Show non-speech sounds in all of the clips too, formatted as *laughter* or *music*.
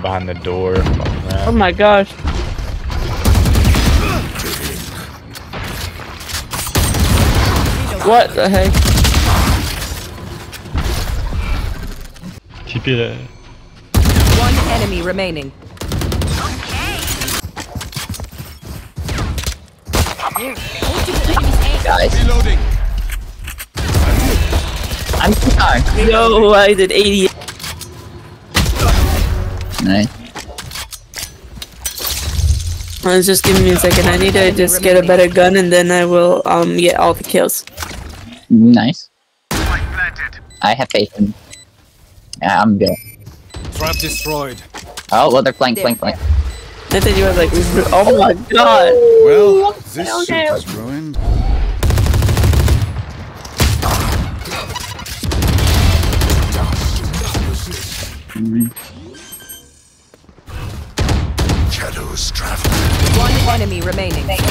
uh, behind the door. Oh my gosh. What the heck? Keep it. One enemy remaining. Guys. I'm sorry. Yo, I did 80. Nice. Uh, just give me a second. I need to just get a better gun and then I will um get all the kills. Nice. I have faith in. Yeah, I'm good. Trap destroyed. Oh, well, they're playing, playing, playing. I thought you were like, oh my god. Well, this Okay. suit is ruined. Shadows One enemy remaining. Let's.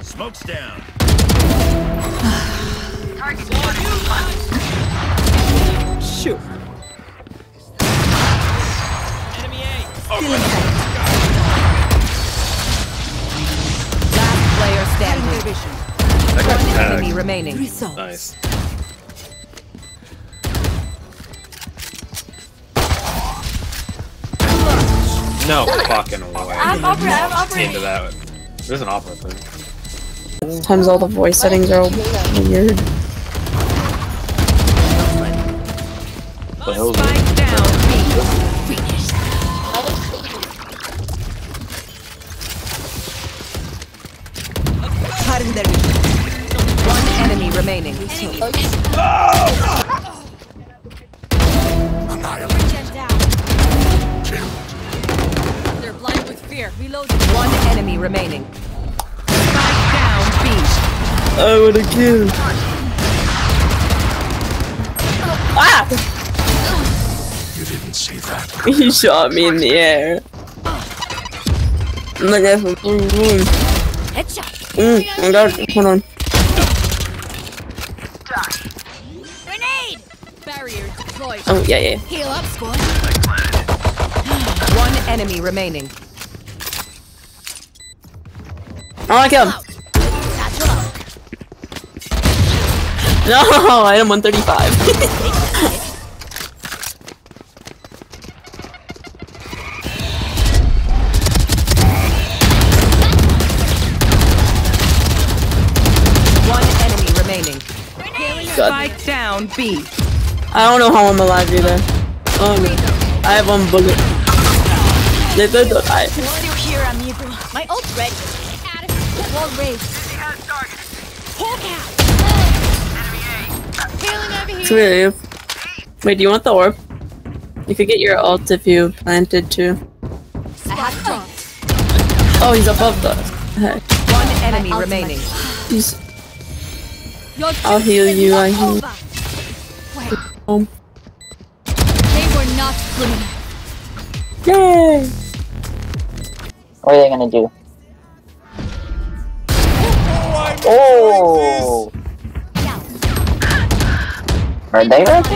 Smoke's down. Remaining. Nice. No fucking way. I'm opera, I'm opera. Into that one. There's an opera thing. Sometimes all the voice settings are all weird. The hell's enemy remaining. They're blind with fear. Reloading. One enemy remaining. Spike down B. I would have killed. Ah! You didn't see that. He shot me in the air. I'm like, that's boom, boom. Headshot. Mm, I got it. Hold on. Oh, yeah, yeah. Heal up, squad. One enemy remaining. Oh, I want to kill him. Satchel. No, *laughs* I am 135. *laughs* One enemy remaining. Spike down B. I don't know how I'm alive either. Oh no. I have one bullet. They did the I Still here, amigo. My ult ready. Wall raised. Hawk out. Healing over here. True. Wait, do you want the orb? You could get your ult if you planted to. I have dropped. Oh, he's above the heck. One enemy remaining. He's I'll heal you, I heal. Over. Wait, home. they were not good enough. Yay! What are they gonna do? Oh! oh. Are they ready?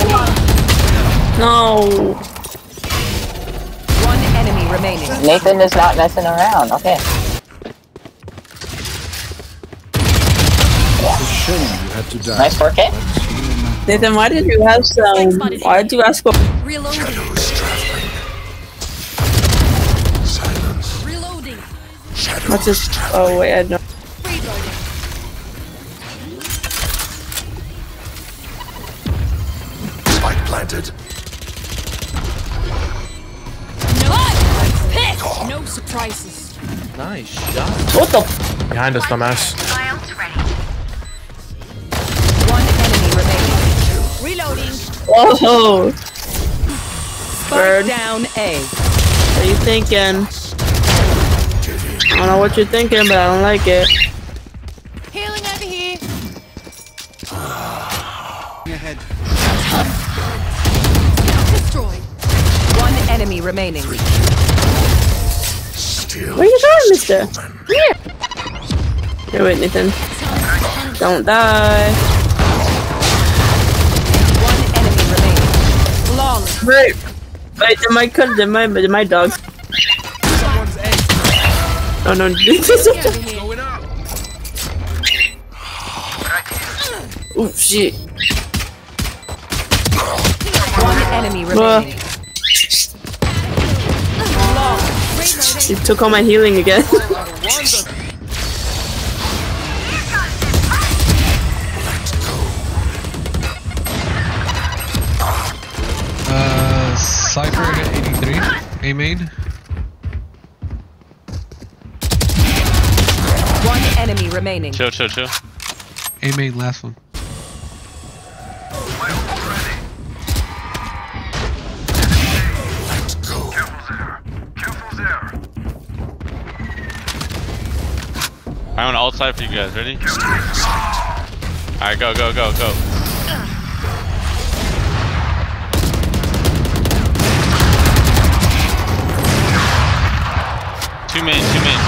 No. One enemy remaining. Nathan is not messing around. Okay. Shame you had to die. Nice 4K. Nathan, why did you have some? Why did you ask for? Reloading. Shadows traveling. Silence. Reloading. Shadows What's this? traveling. Oh wait, I know. Reloading. Spike planted. No. Pick. No surprises. Nice shot. What the? F Behind us, dumbass. Reloading. Whoa! Spike Bird. down A. What are you thinking? I don't know what you're thinking, but I don't like it. Healing over here. Ahead. Destroyed. One enemy remaining. Still Where you going, mister? human. Here. Here, wait, Nathan. Don't die. Wait, wait, did my cut? Did my did my dog? Oh no! oh *laughs* shit! One enemy Uh, remaining. you took all my healing again. *laughs* A main. One enemy remaining. Chill, chill, chill. A main, last one. I want to alt side for you guys. Ready? Alright, go, go, go, go. Two men, two main.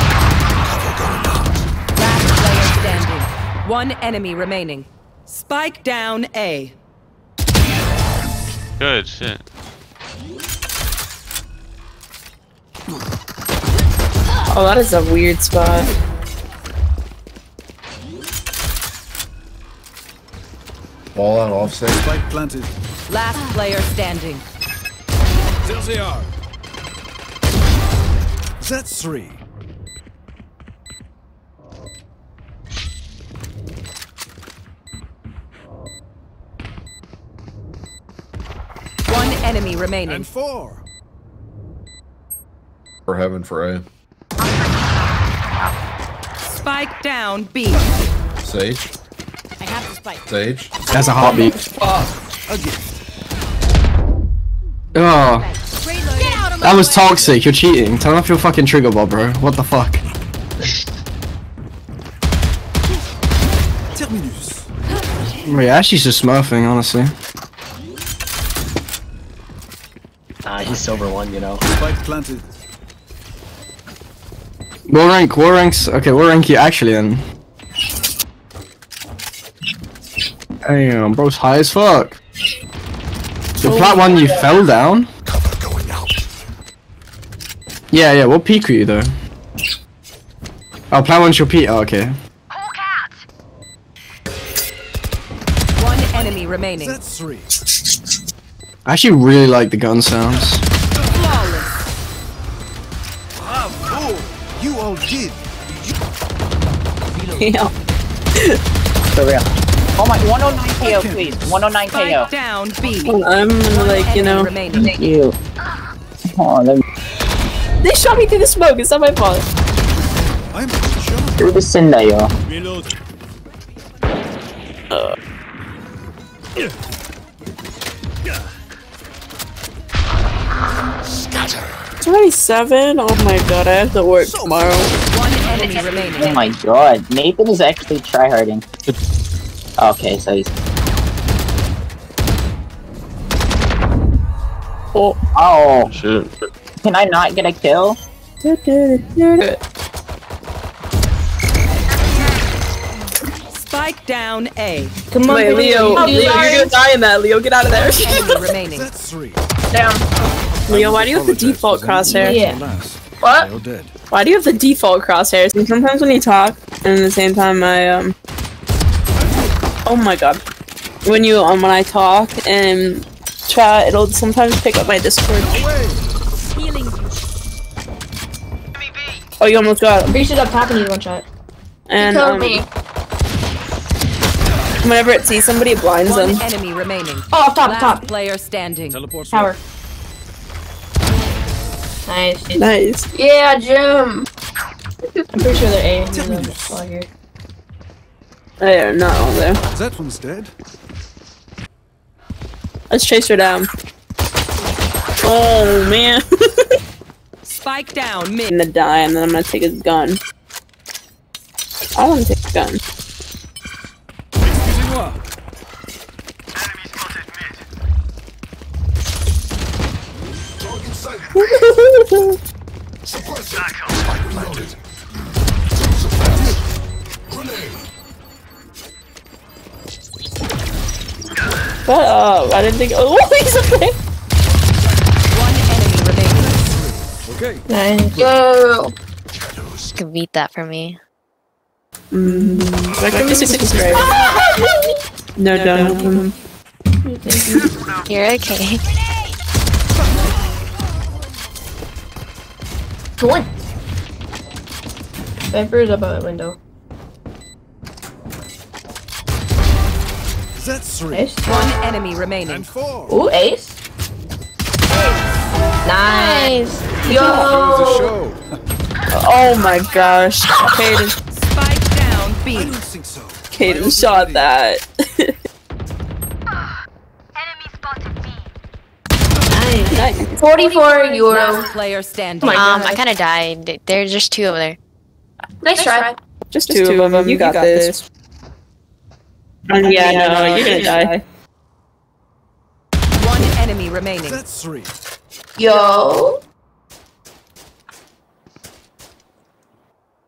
Last player standing. One enemy remaining. Spike down A. Good shit. Oh, that is a weird spot. Ball out offset. Spike planted. Last player standing. There they are. That's three. One enemy remaining. And four. For heaven for A. Spike down B. Sage. I have the spike. Sage. That's a heartbeat. Again. Oh, Reloading. Get out of my that was toxic. You're cheating. Turn off your fucking triggerbot, bro. What the fuck? Terminus. Wait, Ashley's just smurfing, honestly. Ah, he's silver one, you know. Spike planted. What rank? What ranks? Okay, what rank you actually in? Damn, bro's high as fuck. The plat one you fell down? Cover. Yeah, yeah, what peak were you though? Oh, plat one's your peak, oh, okay. One enemy remaining. That's three. I actually really like the gun sounds. Flawless. Ah, you all did. *laughs* Yeah. For real. Oh my, 109 KO, please. 109 KO. down B. Well, I'm like, you know, remaining. Thank you. Oh, let me they shot me through the smoke. It's not my fault. I'm shot. do this in there, yo. Reload. Scatter. It's already seven. Oh my god, I have to work tomorrow. One enemy Oh my god. Nathan is actually tryharding. Okay, so he's. Oh. Oh, Shit. Can I not get a kill? Spike down A. Come on, Wait, Leo. Leo, you're gonna die in that. Leo, get out of there. Enemy *laughs* remaining. That's three. Leo, why do you have the default crosshair? Alas, What? they are dead. Why do you have the default crosshairs? And sometimes when you talk, and at the same time I um. Oh my god. When you um when I talk and chat, it'll sometimes pick up my Discord. Oh, you almost got him. Breach it up top and he's one shot. And killed um, me. whenever it sees somebody, it blinds One them. enemy remaining. Oh, up top, Last top. player standing. Teleport. Tower. Nice. Nice. Yeah, Jim. I'm pretty sure they're A. He's on here. They're not all there. That one's dead. Let's chase her down. Oh man. Spike down, mid. I'm gonna die, and then I'm gonna take his gun. I want to take his gun. *laughs* Shut up! I didn't think. Oh, *laughs* he's a thing. Okay. Nice. Yo. You can beat that for me. Mm, that can be subscribed. No, don't. You're okay. One. Viper's up out the window. That's three. Ace. One enemy remaining. And four. Ooh, ace. Nice. There's a Yo. show. *laughs* Oh my gosh. Caden, Spike down I B. don't think so. Caden shot that. *laughs* Nice. 44 euro. Last player standing. Oh my Um, I kind of died. There's just two over there. Nice try. Just two, of them. You got, this. Um, yeah, no, you're gonna die. One enemy remaining. That's three. Yo.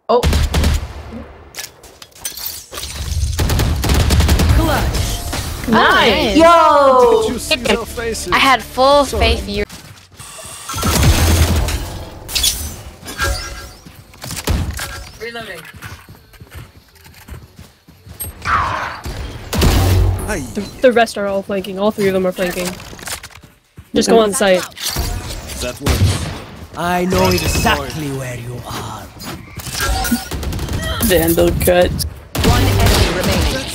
Oh, Clutch. nice. nice. Yo. you see their faces? I had full Sorry. faith you. Reloading. Hey, The rest are all flanking. All three of them are flanking. Just go on site. That works. I know exactly where you are. Vandal cut. One enemy remaining.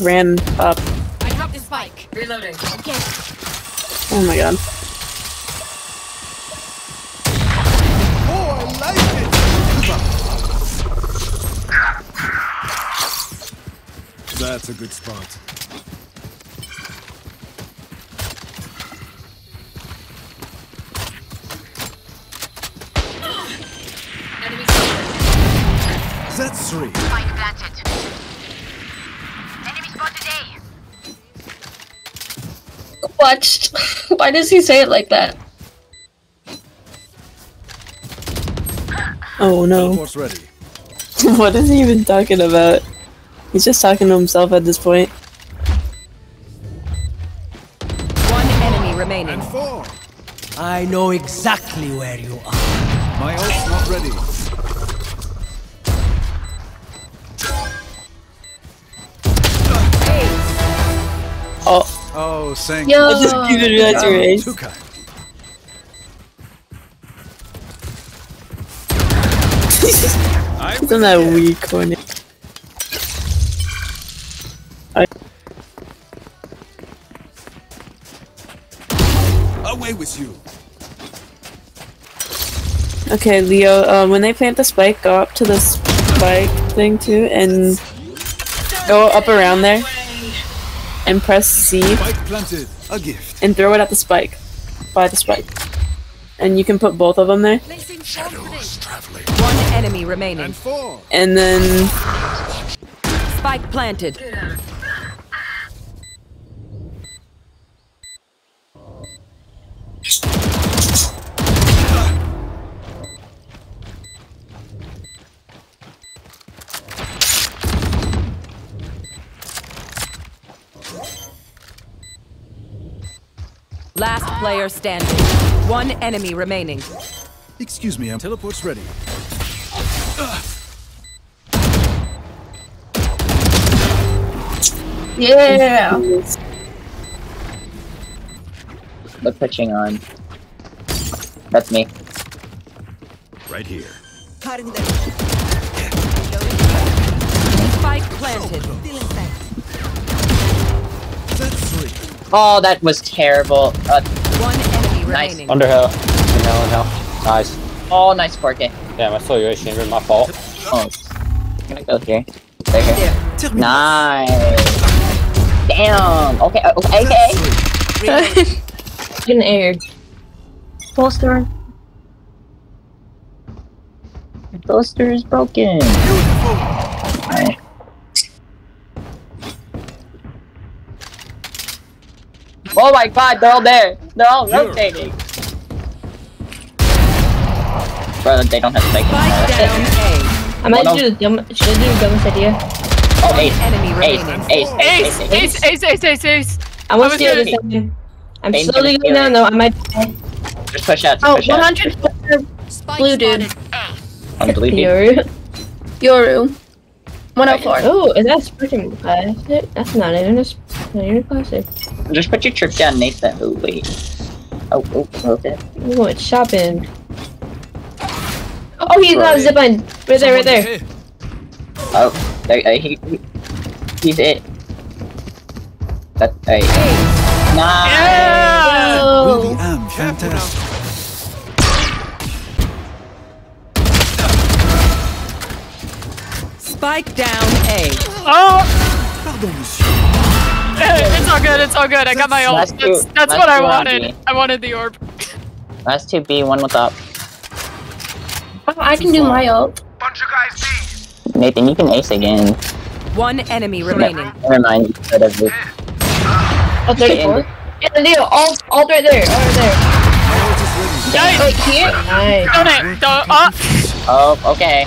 Ran up. I dropped the spike. Reloading. Okay. Oh my god. Oh, I like it. That's a good spot. That's three. What? *laughs* Why does he say it like that? Oh no. Ready. *laughs* what is he even talking about? He's just talking to himself at this point. One enemy remaining. And four. I know exactly where you are. My ult's not ready. Oh, Oh, thank Yo. *laughs* I just didn't realize you were ace. He's in that weak corner. Away with you. Okay, Leo, uh, when they plant the spike, go up to the spike thing too, and go up around there, and press C, Spike planted. A gift. and throw it at the spike, by the spike. And you can put both of them there, One enemy remaining. And four. and then Spike planted. Last player standing. One enemy remaining. Excuse me, I'm teleport's ready. Yeah. Look pitching on. That's me. Right here. Spike planted. That's three. Oh, that was terrible. Uh, One enemy Nice. remaining. Underhill. In hell, in hell. Nice. oh, nice 4K. Damn, I saw you, Shinra. My fault. Oh, I'm gonna go here. Right here. Nice. Damn. Okay. uh, Okay. okay. Getting aired. Poster. Toaster is broken. Oh my god, they're all there. They're all rotating. Bro, they don't have to make Spike down A. I might Well, do the dumb. Should I do the dumbest idea? Oh, ace. enemy Ace, remaining. ace, Ace, ace, ace, ace, ace, ace. I want was to steal gonna- this time. I'm Bane's slowly gonna down though. I might die. Just push out, just Oh, push out. 100 blue dude. On blue dude. Yoru. Yoru. 104. Oh, is that freaking classic? That's not even a, not even a classic. Just put your trick down, Nathan. Oh, wait. Oh, oh, okay. We went shopping. Oh, he's got a Right. zipline. Right there, right there. Oh, there, uh, he, he, he's it. That, hey. Nice. Yeah! Really am fantastic. Spike down A. Oh! Pardon, monsieur. *laughs* It's all good, it's all good. I got my ult. Last two- That's, that's what I wanted. I wanted the orb. Last two B, one with up. Oh, I can do my ult. Nathan, you can ace again. One enemy remaining. Never mind, you could have this. Oh, 34. Yeah, the deal. All, all right there. All right there. Nice! Wait, here? Nice. Don't it! Don't, uh, Oh, okay.